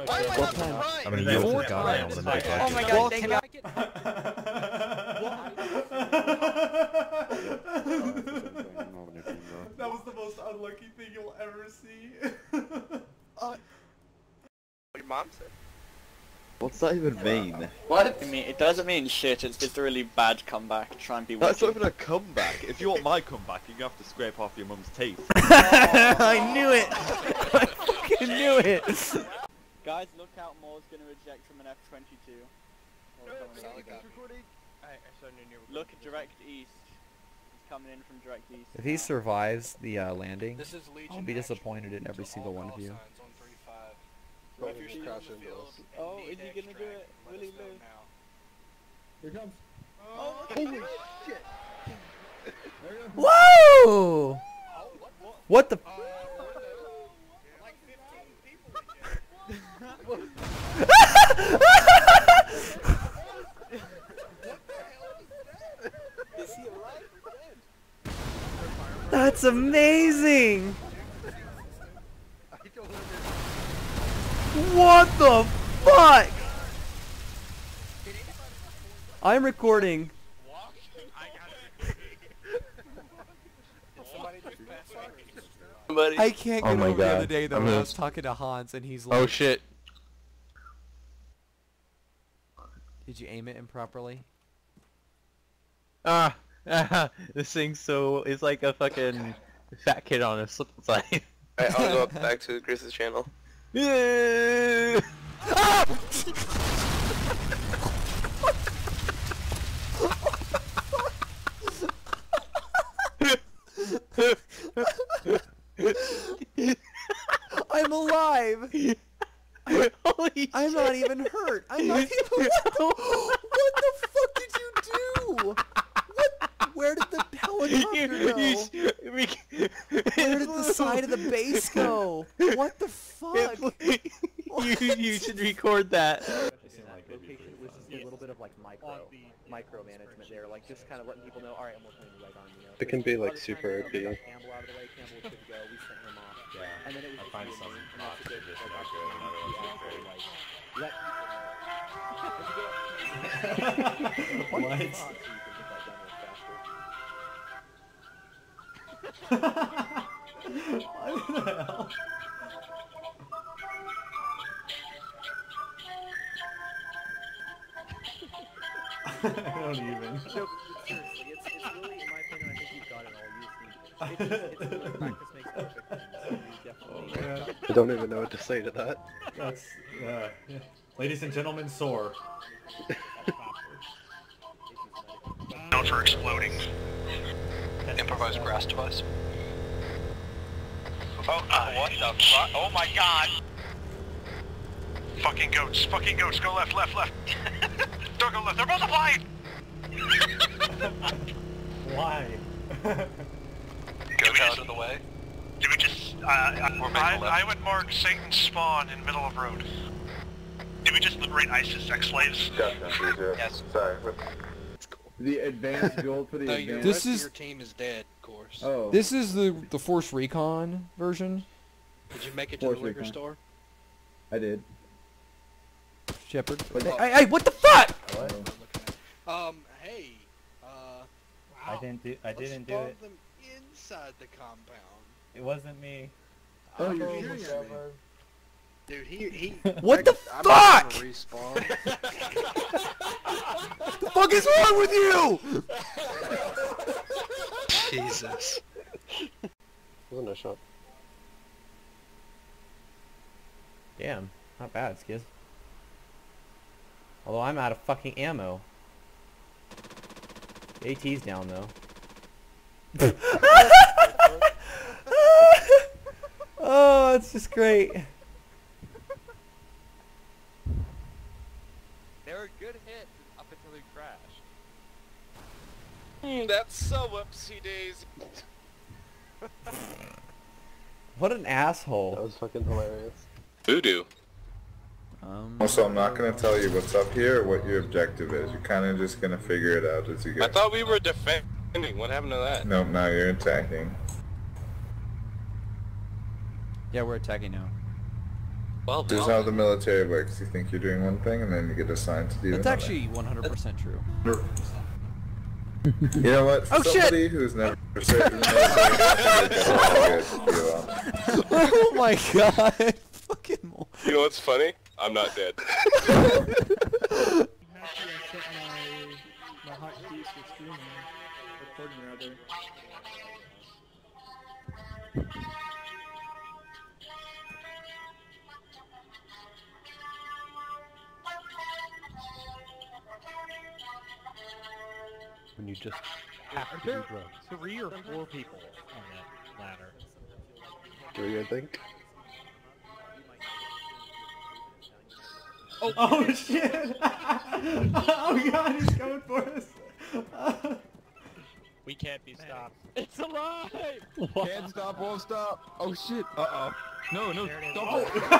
I don't know. Why am I not time. surprised? I mean, Four you times. forgot I am the big Oh my god, Well, thank god. That was the most unlucky thing you'll ever see. Your mom said. What's that even mean? What? I mean, it doesn't mean shit, it's just a really bad comeback. Try and be That's not witty. even a comeback. If you want my comeback, you're gonna have to scrape off your mum's teeth. I knew it. I fucking knew it. Guys, look out, Moore's gonna reject from an F-22. Or coming in. Look at direct east. He's coming in from direct east. If he survives the uh, landing, This is Legion I'll be disappointed in every single one of you. on 3-5. If you're crash the into field us. Oh, is he gonna do it? let Will he know live? now. Here comes. Oh, Holy shit! Whoa! What the? Uh, like 15 people in there. is he alive or dead? That's amazing! What the fuck? I'm recording. Somebody just passed out. Somebody. I can't Oh get my over the other God. day though I'm when I was talking to Hans and he's oh, like, Oh shit. "Did you aim it improperly?" Ah, this thing's so it's like a fucking fat kid on a slip slide. Alright, I'll go up back to Chris's channel. I'm alive. Holy I'm not even hurt. I'm not even. What the what the fuck did you do? What? Where did the helicopter go? Where did the side of the base go? What the fuck? you, you should record that. Location was just a little bit of like micro, micro management there, like just kind of letting people know, all right, I'm working the right arm. You know, It can be, like, super we OP. Campbell out of the way, Campbell was good to go. We sent him off. Yeah. And then it was I find some and that's bots a good- are just not that's good, a and other ones are great. like, let What? so you can get that done with faster. what the hell? I don't even. Oh, man. I don't even know what to say to that. That's uh, yeah. Ladies and gentlemen, soar. Known for exploding. Improvised grass device. Oh, uh, what the fuck? Oh my god! Fucking goats, fucking goats, go left, left, left! Don't go left, they're multiplying! Why? Goats out of the way. Did we uh, I, I would mark Satan's spawn in middle of road. Did we just liberate ISIS ex-slaves? Yes. Sorry. The advanced build for the No, advanced. This is- your team is dead, of course. Oh, This is the the Force Recon version. Did you make it to Force the liquor Recon. store? I did. Shepard. But- Hey, hey, hey, what the fuck? Um, hey, uh, I didn't do. I let's didn't do spawn it. them inside the compound. It wasn't me. Oh, you're shooting at me. Dude, he, he... What the I'm fuck? gonna respawn. The fuck is wrong with you? Jesus. Wasn't a shot. Damn, not bad, Skiz. Although I'm out of fucking ammo. The AT's down though. oh, it's just great. They were good hits up until they crashed. Mm, that's so whoopsie daisy. What an asshole. That was fucking hilarious. Voodoo. Um. Also, I'm not gonna tell you what's up here or what your objective is. You're kind of just gonna figure it out as you go. I thought we were defending. What happened to that? Nope, now you're attacking. Yeah, we're attacking now. Well, This is how the military works. You think you're doing one thing, and then you get assigned to do That's another. actually 100% true. You know what? For Oh, shit! somebody who's never served in the military, it's really good to feel, oh my god. Fucking You know what's funny? I'm not dead. When you just Are there three or four people on that ladder? Three, I think. Oh shit! oh god, he's coming for us! We can't be stopped. It's alive! Can't stop, won't stop. Oh shit. Uh oh. No, no, There it is. don't. no,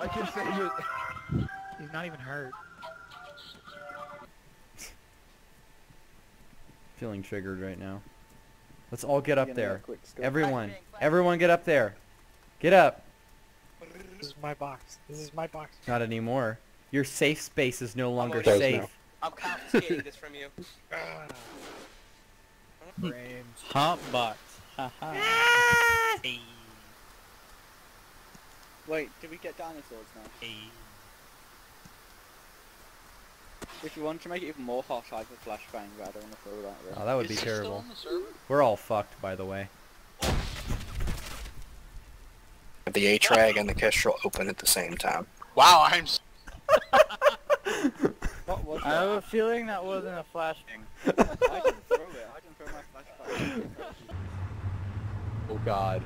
I can save it. He's not even hurt. Feeling triggered right now. Let's all get up Gonna get a there. Everyone. Everyone get up there. Get up. This is my box. This is my box. Not anymore. Your safe space is no longer Does safe. now. I'm confiscating this from you. Brains. Ah. Hot box. Haha. Ah. Wait, did we get dinosaurs now? If you want to make it even more hot, I have a flashbang rather than throw that there. Oh, that would be terrible. We're all fucked, by the way. The A-Trag and the Kestrel open at the same time. Wow, I'm. What was I have a feeling that wasn't a flashbang. I can throw it. I can throw my flashbang. Oh god.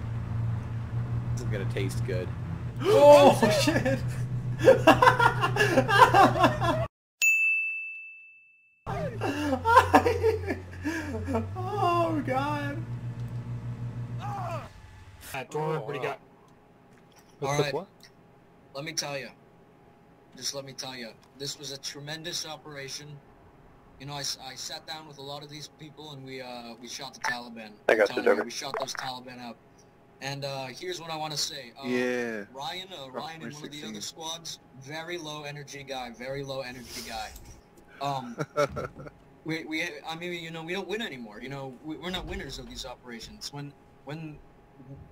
This is gonna taste good. Oh shit! oh god! What do you got? Alright, let me tell you. Just let me tell you. This was a tremendous operation. You know, I, I sat down with a lot of these people and we uh, we shot the Taliban. I got I'm the telling you, We shot those Taliban up. And uh, here's what I want to say. Uh, Yeah. Ryan, uh, Ryan and one of the other squads, very low energy guy, very low energy guy. Um, we, we, I mean, you know, we don't win anymore. You know, we, we're not winners of these operations. When, when,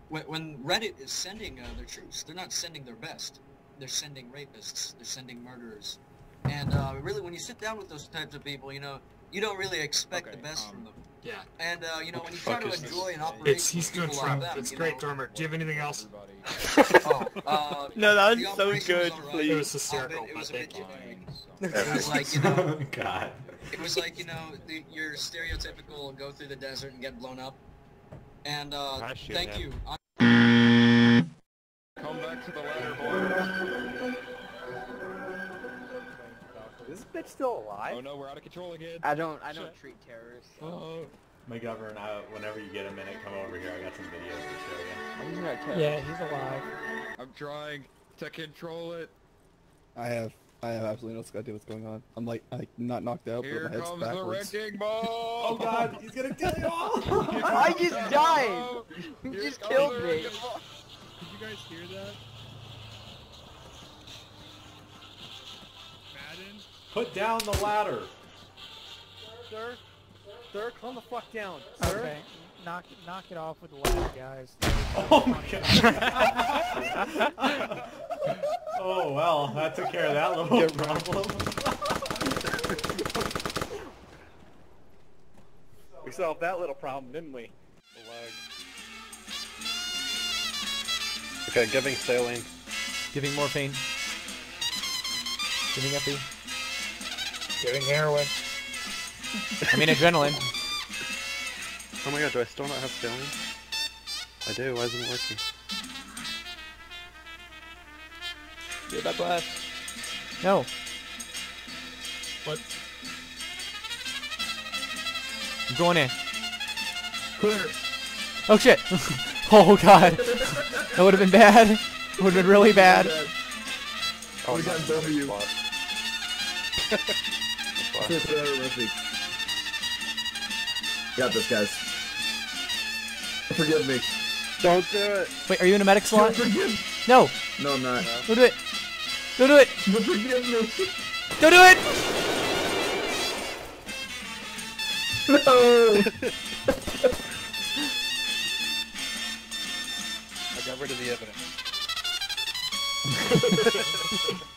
when, when Reddit is sending uh, their troops, they're not sending their best. They're sending rapists. They're sending murderers. And uh, really, when you sit down with those types of people, you know, you don't really expect the best from them. Yeah. And uh, you know, when you try fuck to is this? enjoy an operation, It's he's with good people like them, It's great, know, Dormer. Do you have anything else? Oh, uh, No, that was so good, alright. please. It was hysterical, It was a but bit thank It was like, you know, God. it was like, you know, the, your stereotypical go through the desert and get blown up. And, uh, I shoot thank him. you. I- Come back to the ladder, boys. Is this bitch still alive? Oh no, we're out of control again. I don't. I don't treat terrorists. Oh. McGovern, uh, whenever you get a minute, come over here. I got some videos to show you. I'm not. Yeah, he's alive. I'm trying to control it. I have I have absolutely no idea what's going on. I'm like like not knocked out, Here but my head's comes backwards. the wrecking ball. Oh god, he's gonna kill you all! I just died. You just killed me. Did you guys hear that? Madden? Put down the ladder. Sir, sir, calm the fuck down. Sir. Okay. Knock, knock it off with the ladder, guys. Oh my god. oh well, that took care of that little problem. We solved that little problem, didn't we? Okay, giving saline. Giving morphine. Giving epi. Giving heroin. I mean adrenaline. Oh my god, do I still not have saline? I do, why isn't it working? Get that blast. No. What? I'm going in. Clear. Oh shit! oh god! That would have been bad. It would have been really bad. Oh, We not got both of you. Spot. Spot. Fifth row, Got this, guys. Forgive me. Don't do it! Wait, are you in a medic slot? Forgive No. No, I'm not. Don't do it. Don't do it. Forgive me. Don't do it. No. I got rid of the evidence.